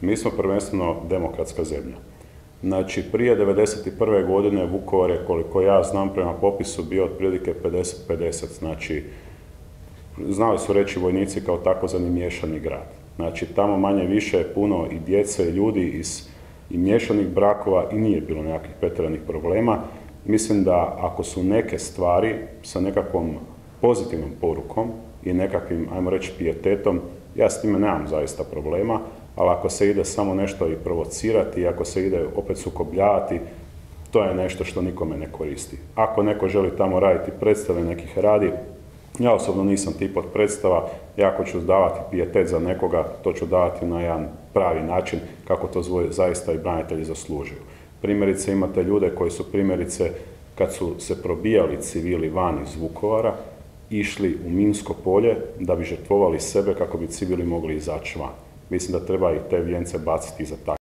Mi smo prvenstveno demokratska zemlja. Znači, prije 1991. godine Vukovar je, koliko ja znam prema popisu, bio otprilike 50-50. Znači, znali su reći vojnici kao takozvani miješani grad. Znači, tamo manje više je puno i djece i ljudi iz i miješanih brakova i nije bilo nekakvih pretjeranih problema. Mislim da ako su neke stvari sa nekakvom pozitivnom porukom i nekakvim, ajmo reći, pijetetom, ja s time nemam zaista problema, ali ako se ide samo nešto i provocirati, ako se ide opet sukobljavati, to je nešto što nikome ne koristi. Ako neko želi tamo raditi predstave, nekih radi, ja osobno nisam tip od predstava, ja ako ću davati pijetet za nekoga, to ću davati na jedan pravi način kako to zaista i branitelji zaslužuju. Primjerice imate ljude koji su primjerice kad su se probijali civili van iz Vukovara, išli u Minsko polje da bi žrtvovali sebe kako bi civili mogli izaći van. Mislim da treba i te vijence baciti za takve.